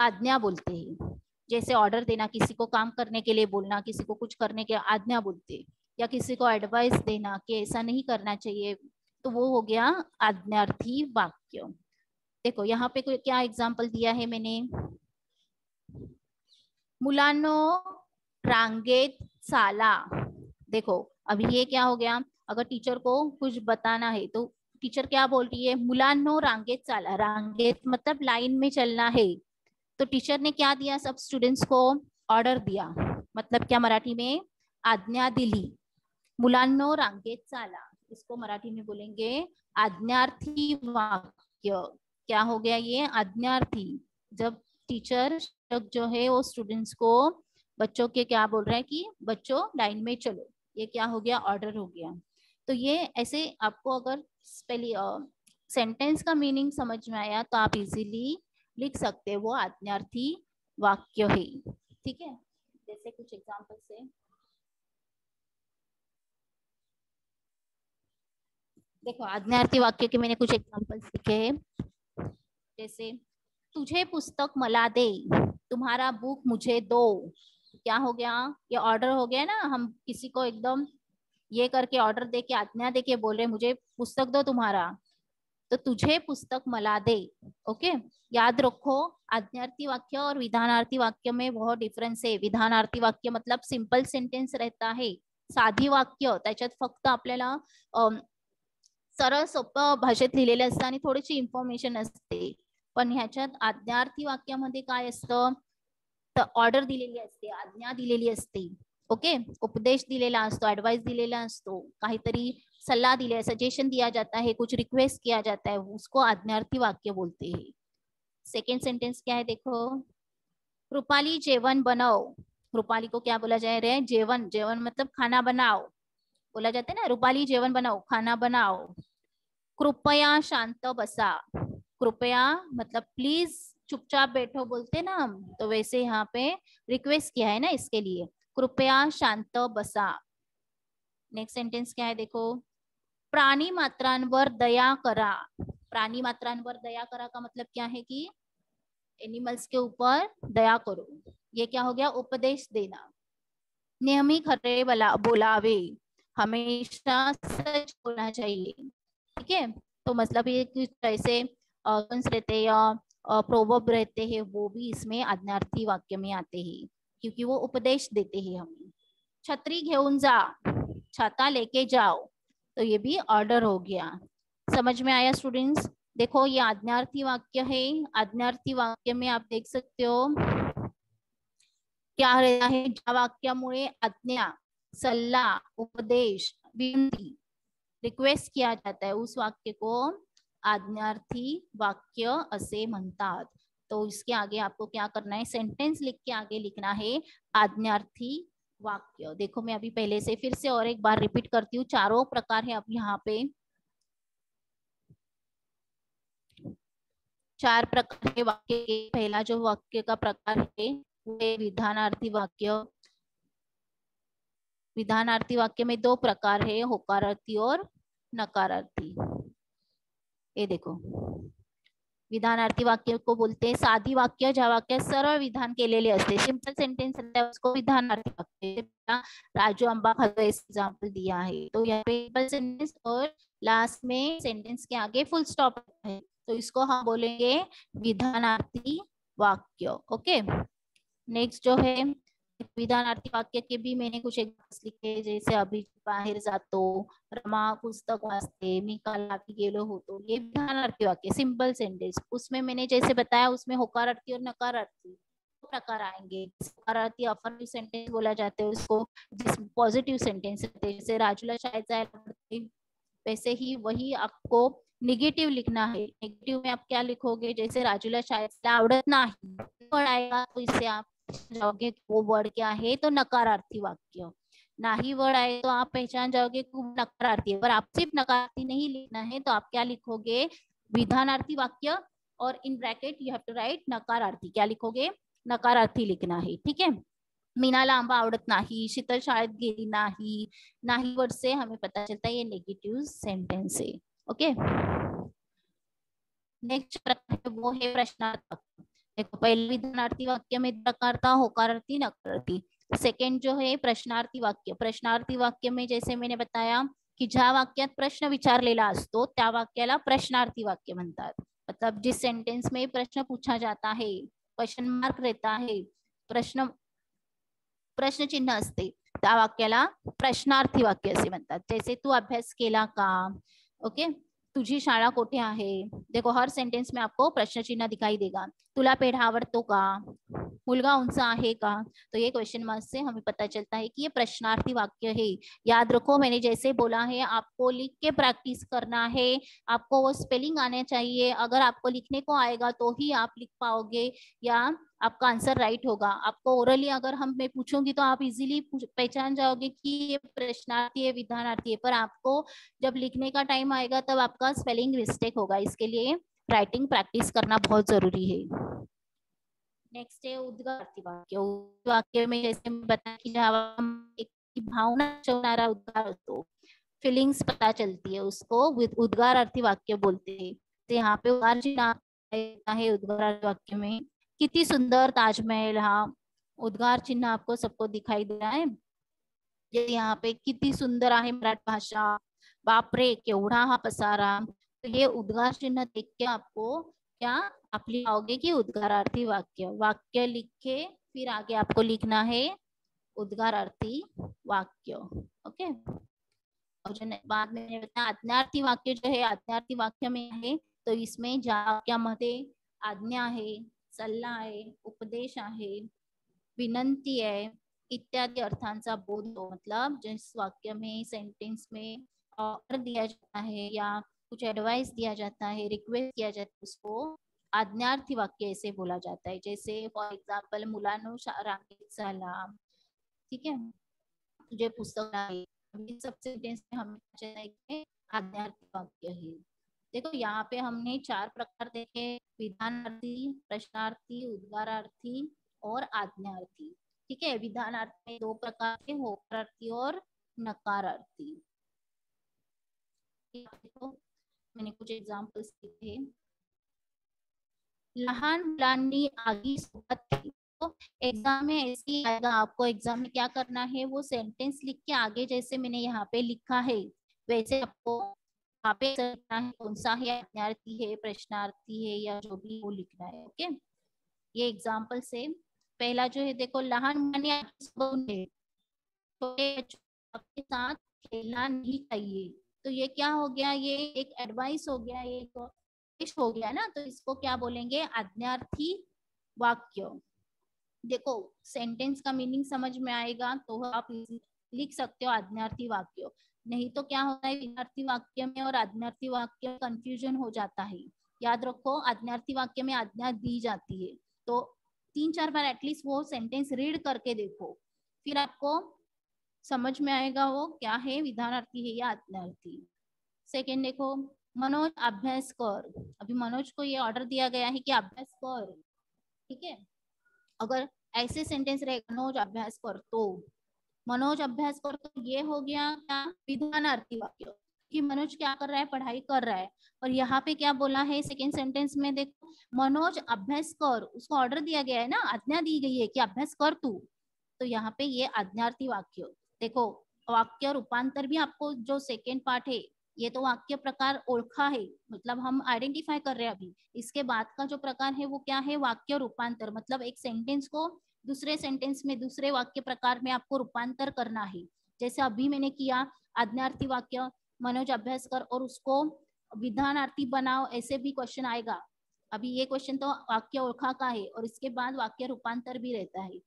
आज्ञा बोलते हैं। जैसे ऑर्डर देना, किसी को काम करने के लिए बोलना, किसी को कुछ करने के आज्ञा बोलते या किसी को एडवाइस देना कि ऐसा नहीं करना चाहिए तो वो हो गया आज्ञार्थी वाक्य। देखो, यहाँ पे क्या एग्ज़ाम्पल दिया है मैंने? मुलानो रांगेत साला। देखो, अभी ये क्या हो गया? अगर टीचर को कुछ बताना है तो टीचर क्या बोल रही है? मुलानो रांगेत साला। रांगेत मतलब लाइन में चलना है। तो टीचर ने क्या दिया? सब स्टूडेंट्स को ऑर्डर दिया। मतलब क्या मराठी में? आज्ञा दिली। मुलानो रांगेत साला। इसको मराठी में बोलेंगे आज्ञार्थी वाक्य। क्या हो गया ये? आज्ञार्थी। जब टीचर जो है, वो स्टूडेंट्स को बच्चों के क्या बोल रहे हैं कि बच्चों लाइन में चलो, ये क्या हो गया ऑर्डर हो गया। तो ये ऐसे आपको अगर पहले सेंटेंस का मीनिंग समझ में आया तो आप इजीली लिख सकते हो वो आज्ञार्थी वाक्य है। ठीक है? जैसे कुछ एग्ज़ाम्पल से। देखो, आज्ञार्थी वाक्य के मैंने कुछ एग्जाम्पल्स लिखे हैं। जैसे, तुझे पुस्तक मला दे, तुम्हारा बुक मुझे दो। क्या हो गया? ये ऑर्डर हो गया ना? हम किसी को एकदम ये करके ऑर्डर दे के, आज्ञा दे के बोल रहे मुझे पुस्तक दो तुम्हारा। तो तुझे पुस्तक मला दे। ओके याद रखो, आज्ञार्थी वाक्य और विधानार्थी वाक्य में बहुत डिफरन्स आहे विधानार्थी वाक्य मतलब सिंपल सेंटेन्स रहता है। साधी वाक्य, त्याच्यात फक्त आपल्याला सरळ सोपं भाषेत लिहिलेले असतं आणि इन्फॉर्मेशन असते. पण ह्याच्यात आज्ञार्थी वाक्यामध्ये काय ऑर्डर दिलेली आज्ञा दिलेली ओके उपदेश दिलेला दिलेला सलाह दिया सजेशन दिया जाता है कुछ रिक्वेस्ट किया जाता है उसको आज्ञार्थी वाक्य बोलते हैं. सेकेंड सेंटेंस क्या है देखो? रूपाली जेवन बनाओ. रूपाली को क्या बोला जा रहा जेवन जेवन मतलब खाना बनाओ. बोला जाता है ना, रूपाली जेवन बनाओ, खाना बनाओ. कृपया शांत बसा. कृपया मतलब प्लीज़ चुपचाप बैठो बोलते ना हम तो वैसे यहाँ पे रिक्वेस्ट किया है ना इसके लिए। कृपया शांत बसा। नेक्स्ट सेंटेंस क्या है देखो? प्राणी मात्रांवर दया करा। प्राणी मात्रांवर दया करा का मतलब क्या है कि एनिमल्स के ऊपर दया करो। ये क्या हो गया? उपदेश देना। नियमी खरे बोला बोलावे। हमेशा सच बोलना चाहिए। ठीक है? तो मतलब ये जैसे रहते या प्रोवर्ब रहते हैं, वो भी इसमें आज्ञार्थी वाक्य में आते हैं, क्योंकि वो उपदेश देते हैं हमें। छतरी घेऊन जा, छाता लेके जाओ। तो ये भी ऑर्डर हो गया। समझ में आया स्टूडेंट्स देखो, ये आज्ञार्थी वाक्य है। आज्ञार्थी वाक्य में आप देख सकते हो, क्या रहता है? ज्या वाक्यामुळे आज्ञा, सल्ला, उपदेश रिक्वेस्ट किया जाता है उस वाक्य को। आज्ञार्थी वाक्य असे म्हणतात. तो इसके आगे आपको क्या करना है? सेंटेंस लिख के आगे लिखना है, आज्ञार्थी वाक्य. देखो, मैं अभी पहले से फिर से और एक बार रिपीट करती हूँ। चारों प्रकार है अब यहाँ पे। चार प्रकार के वाक्य के, पहला जो वाक्य का प्रकार है, वो विधानार्थी वाक्य। विधानार्थी वाक्य में दो प्रकार है, होकारार्थी और नकारार्थी। ये देखो। विधानार्थी वाक्य को बोलते हैं, साधी वाक्य ज्या वाक्य सरळ विधान केलेले असते सिंपल सेंटेंस उसको विधानार्थी वाक्य राजू अंबा खातो एग्ज़ाम्पल दिया है तो यहाँ पे सिंपल सेंटेंस और लास्ट में सेंटेंस के आगे फुल स्टॉप है। तो इसको हम बोलेंगे विधानार्थी वाक्य ओके नेक्स्ट जो है विधानार्थी वाक्य के भी मैंने कुछ एक्झाम्पल्स लिखे, जैसे अभी बाहर जातो, रमा पुस्तक वाचते, मी काल गेलो होतो, ये विधानार्थी वाक्य सिंपल सेंटेंस उसमें मैंने जैसे बताया, उसमें होकारार्थी और नकारार्थी प्रकार आएँगे। सकारार्थी अफर्मेटिव सेंटेंस बोला जाते हैं उसको, जिस पॉजिटिव सेंटेंस जैसे राजूला शायद जाए वैसे ही वही आपको निगेटिव लिखना है। निगेटिव में आप क्या लिखोगे? जैसे राजूला शायद आवड़त नहीं आएगा? तो इससे आप जाओगे वो वर्ड क्या है? तो नकारार्थी वाक्य। नाही वर्ड आए तो आप पहचान जाओगे नकारार्थी है। पर आप सिर्फ़ नकारार्थी नहीं लिखना है तो आप क्या लिखोगे? विधानार्थी वाक्य और in bracket you have to write नकारार्थी। क्या लिखोगे? नकारार्थी लिखना है। ठीक है? मीनाला आंबा आवड़त नाही, शीतल शायद गेली नाही नाही वर्ड से हमें पता चलता है ये नेगेटिव सेंटेंस है। ओके नेक्स्ट वो है प्रश्नार्थक। देखो, पहले विधानार्थी वाक्य में था होकारार्थी नकारार्थी सेकंड जो है, प्रश्नार्थी वाक्य। प्रश्नार्थी वाक्य में जैसे मैंने बताया की ज्या वाक्यात प्रश्न विचारलेला असतो वाक्याला प्रश्नार्थी वाक्य म्हणतात. मतलब जिस सेंटेंस में प्रश्न पूछा जाता है क्वेश्चन मार्क रहता है, प्रश्न प्रश्न चिन्ह वाक्याला प्रश्नार्थी वाक्य जैसे तू अभ्यास केला का? ओके तुझी शाळा कोठे आहे? देखो, हर सेंटेंस में आपको प्रश्न चिन्ह दिखाई देगा. तुला पेढा आवडतो का? मुलगा उंच आहे का? तो ये क्वेश्चन मार्क से हमें पता चलता है कि ये प्रश्नार्थी वाक्य है। याद रखो, मैंने जैसे बोला है, आपको लिख के प्रैक्टिस करना है। आपको वो स्पेलिंग आने चाहिए। अगर आपको लिखने को आएगा तो ही आप लिख पाओगे या आपका आंसर राइट होगा। आपको ओरली अगर हम मैं पूछूँगी तो आप इजीली पहचान जाओगे कि ये प्रश्नार्थी है, विधानार्थी है। पर आपको जब लिखने का टाइम आएगा, तब आपका स्पेलिंग मिस्टेक होगा। इसके लिए राइटिंग प्रैक्टिस करना बहुत ज़रूरी है। नेक्स्ट है उद्गार्थी वाक्य। वाक्य में जैसे बता कि एक भावना चवणारा उद्गार असतो फिलिंग्स पता चलती है, उसको उद्गार अर्थी वाक्य बोलते हैं। तो यहाँ पे उद्गार जी नाम है उद्गार वाक्य में किती सुंदर ताजमहल, हा, उद्गार चिन्ह आपको सबको दिखाई दे रहा है। यहाँ पे किती सुंदर आहे मराठी भाषा बापरे केवढा हा पसारा। तो ये उद्गार चिन्ह देख के आपको क्या आप लिखाओगे कि उद्गारार्थी वाक्य? वाक्य लिख फिर आगे आपको लिखना है उद्गारार्थी वाक्य। ओके? और जो बाद में बताया आज्ञार्थी वाक्य जो है, आज्ञार्थी वाक्य में है तो इसमें वाक्यामध्ये आज्ञा आहे सल्ला आहे उपदेश आहे, विनंती है, इत्यादि अर्थांचा बोध हो। मतलब जिस वाक्य में सेंटेंस में और दिया जाता है या कुछ एडवाइस दिया जाता है रिक्वेस्ट किया जाता है उसको, आज्ञार्थी वाक्य ऐसे बोला जाता है, जैसे फॉर एग्ज़ाम्पल मुलानो झाला ठीक है? तुझे पुस्तक सब सेंटेंस में हमें आज्ञार्थी वाक्य है। देखो, यहाँ पे हमने चार प्रकार देखे, विधानार्थी, प्रश्नार्थी, उद्गारार्थी और आज्ञार्थी, ठीक है? विधानार्थी में दो प्रकार के, होकारार्थी और नकारार्थी। मैंने कुछ एग्जाम्पल्स दिए लहान मुलांनी आगी सोबत तो एग्ज़ाम में ऐसे आएगा, आपको एग्ज़ाम में क्या करना है, वो सेंटेंस लिख के आगे जैसे मैंने यहाँ पे लिखा है, वैसे आपको यहाँ पे लिखना है, कौन सा है अज्ञार्थी है, प्रश्नार्थी है, या जो भी वो लिखना है, ओके? ये एग्ज़ाम्पल से पहला जो है, देखो, लहान मुलांनी छोटे बच्चों के साथ खेलना नहीं चाहिए। तो ये क्या हो गया? ये एक एडवाइस हो गया एक हो गया ना? तो इसको क्या बोलेंगे? आज्ञार्थी वाक्य। देखो सेंटेंस का मीनिंग समझ में आएगा तो आप लिख सकते हो आज्ञार्थी वाक्य। नहीं तो क्या होता है? विद्यार्थी वाक्य में और आज्ञार्थी वाक्य में कंफ्यूजन हो जाता है। याद रखो, आज्ञार्थी वाक्य में आज्ञा दी जाती है। तो तीन चार बार एटलीस्ट वो सेंटेंस रीड करके देखो। फिर आपको समझ में आएगा वो क्या है, विधानार्थी है या आज्ञार्थी सेकेंड देखो, मनोज, अभ्यास कर। अभी मनोज को ये ऑर्डर दिया गया है कि अभ्यास कर। ठीक है? अगर ऐसे सेंटेंस रहे, मनोज, अभ्यास कर तो। मनोज, अभ्यास कर तो ये हो गया क्या? विधानार्थी वाक्य। कि मनोज क्या कर रहा है? पढ़ाई कर रहा है। और यहाँ पे क्या बोला है सेकेंड सेंटेंस में देखो, मनोज, अभ्यास कर। उसको ऑर्डर दिया गया है ना? आज्ञा दी गई है कि अभ्यास कर तू। तो यहाँ पे ये आज्ञार्थी वाक्य। देखो, वाक्य रूपांतर भी आपको जो सेकेंड पार्ट है, ये तो वाक्य प्रकार ओळखा है मतलब हम आइडेंटिफाई कर रहे हैं अभी। इसके बाद का जो प्रकार है, वो क्या है? वाक्य रूपांतर मतलब एक सेंटेंस को दूसरे सेंटेंस में, दूसरे वाक्य प्रकार में आपको रूपांतर करना है। जैसे अभी मैंने किया, आज्ञार्थी वाक्य, मनोज अभ्यास कर और उसको विधानार्थी बनाओ, ऐसे भी क्वेश्चन आएगा। अभी ये क्वेश्चन तो वाक्य ओळखा का है और इसके बाद वाक्य रूपांतर भी रहता है।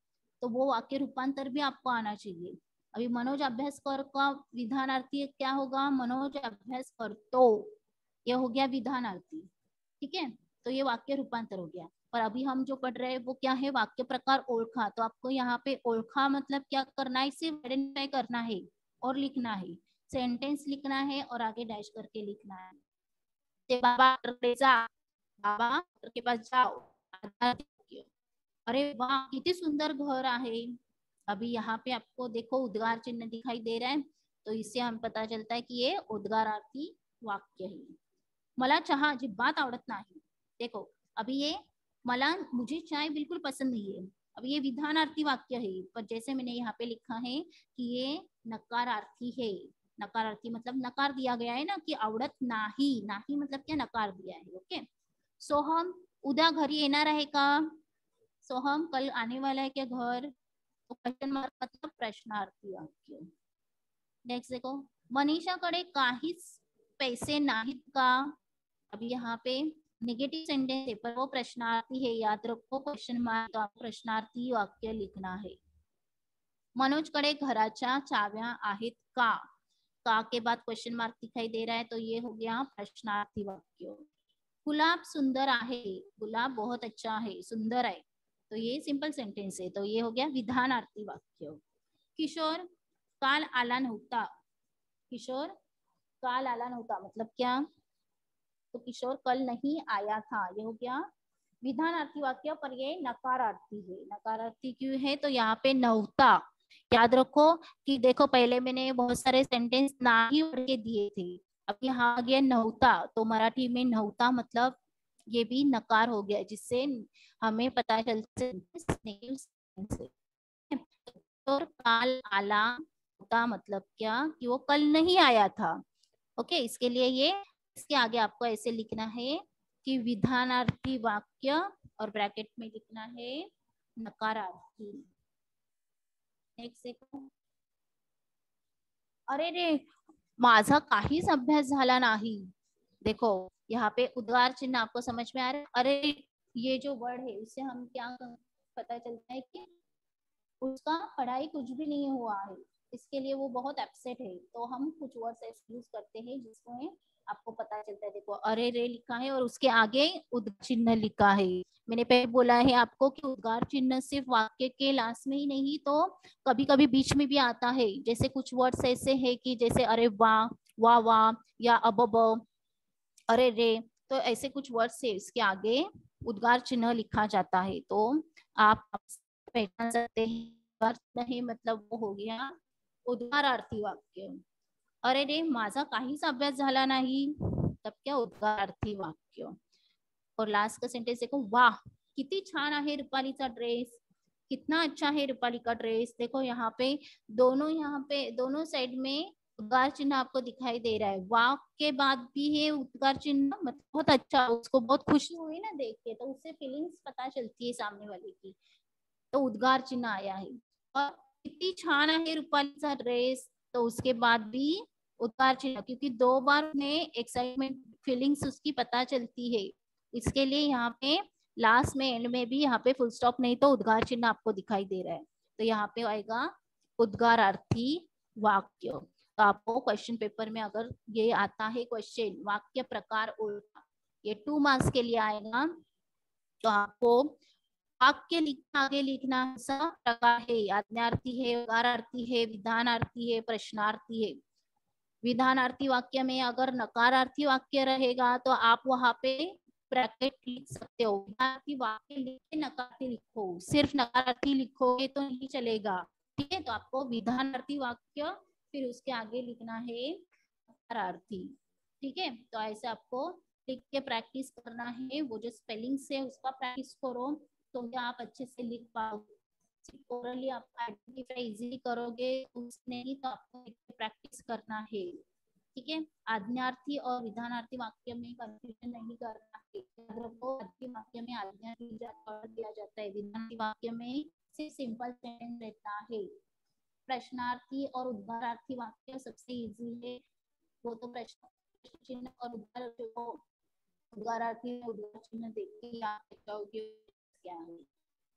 तो वो वाक्य रूपांतर भी आपको आना चाहिए। अभी मनोज अभ्यास कर का विधानार्थी क्या होगा? मनोज अभ्यास कर तो। ये हो गया विधानार्थी, ठीक है? तो ये वाक्य रूपांतर हो गया। और अभी हम जो पढ़ रहे हैं, वो क्या है? वाक्य प्रकार ओळखा। तो आपको यहाँ पे ओळखा मतलब क्या करना है? सिर्फ़ आइडेंटिफाई करना है और लिखना है। सेंटेंस लिखना है और आगे डैश करके लिखना है। बाबा जा। बाबा के पास जाओ। अरे वाह, कितनी सुंदर घर आहे। अभी यहाँ पे आपको देखो उद्गार चिन्ह दिखाई दे रहा है तो इससे हम पता चलता है कि ये उद्गारार्थी वाक्य है। मला चहा अजिबात आवडत नाही। देखो, अभी ये मला मुझे चाय बिल्कुल पसंद नहीं है। अब ये विधानार्थी वाक्य है, पर जैसे मैंने यहाँ पे लिखा है कि ये नकारार्थी है। नकारार्थी मतलब नकार दिया गया है ना कि आवडत नाही। नाही मतलब क्या नकार दिया है, ओके? सोहम उद्या घरी येणार आहे का? सोहम कल आने वाला है क्या घर? क्वेश्चन मार्क मतलब प्रश्नार्थी वाक्य. नेक्स्ट देखो, मनीषाकडे काहीच पैसे नाहीत का? अभी यहाँ पे निगेटिव सेंटेंस है पर वो प्रश्नार्थी है, याद रखो क्वेश्चन मार्क तो प्रश्नार्थी वाक्य लिखना है मनोज कडे घराच्या चाव्या आहेत का? का के बाद क्वेश्चन मार्क दिखाई दे रहा है तो ये हो गया प्रश्नार्थी वाक्य. गुलाब सुंदर आहे. गुलाब बहुत अच्छा है सुंदर है तो ये सिंपल सेंटेंस है। तो ये हो गया विधानार्थी वाक्य। किशोर काल आला नव्हता किशोर काल आला नव्हता मतलब क्या? तो किशोर कल नहीं आया था। ये हो गया विधानार्थी वाक्य, पर ये नकारार्थी है। नकारार्थी क्यों है? तो यहाँ पे नवता याद रखो कि देखो, पहले मैंने बहुत सारे सेंटेंस ना ही दिए थे। अब यहाँ आ गया नवता तो मराठी में नवता मतलब ये भी नकार हो गया जिससे हमें पता चलता और काल आला का मतलब क्या? कि वो कल नहीं आया था। ओके, इसके लिए ये, इसके आगे आपको ऐसे लिखना है कि विधानार्थी वाक्य और ब्रैकेट में लिखना है नकारार्थी। अरे रे, माझा काहीच अभ्यास झाला नाही। देखो, यहाँ पे उद्गार चिन्ह आपको समझ में आ रहा है। अरे, ये जो वर्ड है उससे हम क्या पता चलता है कि उसका पढ़ाई कुछ भी नहीं हुआ है। इसके लिए वो बहुत अपसेट है। तो हम कुछ वर्ड्स ऐसे यूज़ करते हैं जिसमें आपको पता चलता है, देखो, अरे रे लिखा है और उसके आगे उद्गार चिन्ह लिखा है। मैंने पहले बोला है आपको कि उद्गार चिन्ह सिर्फ़ वाक्य के लास्ट में ही नहीं तो कभी कभी बीच में भी आता है। जैसे कुछ वर्ड्स ऐसे है कि जैसे अरे वाह वाह वाह या अब अरे रे तो ऐसे कुछ वर्ड है इसके आगे उद्गार चिन्ह लिखा जाता है। तो आप पहचान सकते हैं नहीं मतलब वो हो गया उद्गारार्थी वाक्य। अरे रे, माझा काहीच अभ्यास नाही, तब क्या उद्गारार्थी वाक्य? और लास्ट का सेंटेंस देखो, वाह कितनी छान आहे रुपालीचा ड्रेस कितना अच्छा है रुपाली का ड्रेस देखो, यहाँ पे दोनों, यहाँ पे दोनों साइड में उद्गार चिन्ह आपको दिखाई दे रहा है। वाक के बाद भी है उद्गार चिन्ह मतलब बहुत अच्छा उसको बहुत खुशी हुई ना देख के तो उससे फीलिंग्स पता चलती है सामने वाले की। तो उद्गार चिन्ह आया है। और कितनी छान आहे रुपालीचा ड्रेस तो उसके बाद भी उद्गार चिन्ह, क्योंकि दो बार में एक्साइटमेंट फीलिंग्स उसकी पता चलती है। इसके लिए यहाँ पे लास्ट में एंड में भी यहाँ पे फुल स्टॉप नहीं तो उद्गार चिन्ह आपको दिखाई दे रहा है। तो यहाँ पे आएगा उद्गारार्थी वाक्य। आपको क्वेश्चन पेपर में अगर ये आता है क्वेश्चन वाक्य प्रकार उल्टा, ये टू मार्क्स के लिए आएगा तो आपको वाक्य लिखना, आगे लिखना सा प्रकार है, आज्ञार्थी है उगारार्थी है, विधानार्थी है, प्रश्नार्थी है। विधानार्थी वाक्य में अगर नकारार्थी वाक्य रहेगा तो आप वहाँ पे ब्रैकेट लिख सकते हो। विधानार्थी वाक्य लिख नकारार्थी लिखो। सिर्फ़ नकारार्थी लिखोगे तो नहीं चलेगा। ठीक है तो आपको विधानार्थी वाक्य फिर उसके आगे लिखना है नकारार्थी ठीक है? तो ऐसे आपको लिख के प्रैक्टिस करना है। वो जो स्पेलिंग से उसका प्रैक्टिस करो तो आप अच्छे से लिख पाओगे। आप इजीली करोगे, उसने ही तो आपको प्रैक्टिस करना है। ठीक है? आज्ञार्थी और विधानार्थी वाक्य में कंफ्यूजन नहीं करना है। वाक्य में आज्ञा दिया जाता है। विधानार्थी वाक्य में सिर्फ़ सिंपल सेंटेंस रहता है। प्रश्नार्थी और उद्गारार्थी वाक्य सबसे इजी है। वो तो प्रश्न चिन्ह और उद्गार उद्गारार्थी उद्गार चिन्ह देख के आप क्या है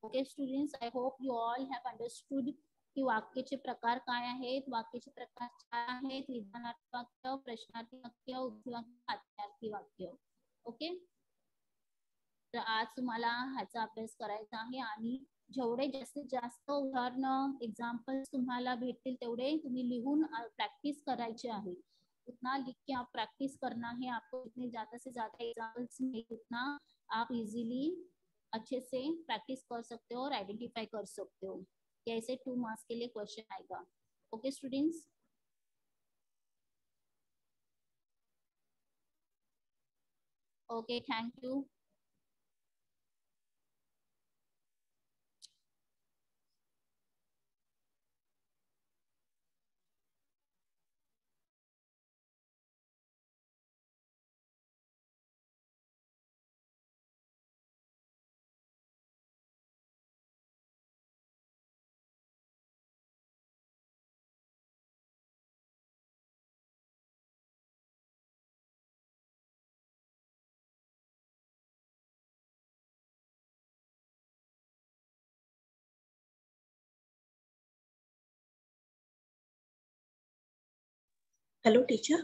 okay students I hope you all have understood की वाक्याचे प्रकार काय आहेत, वाक्याचे प्रकार काय आहेत, विधानार्थी वाक्य, प्रश्नार्थी वाक्य उद्वाक्य वाक्य ओके तर आज तुम्हाला ह्याचा अभ्यास करायचा आहे आणि जेवढे जास्तीत जास्त उदाहरण एक्झाम्पल्स तुम्हाला भेटतील तेवढे तुम्ही लिहून प्रॅक्टिस उतना लिख के आप प्रैक्टिस करना है, आपको इतने ज़्यादा से ज़्यादा एग्जाम्पल्स में उतना आप इजीली अच्छे से प्रैक्टिस कर सकते हो और आइडेंटिफाई कर सकते हो। कैसे टू मार्क्स के लिए क्वेश्चन आएगा। Okay students okay thank you hello teacher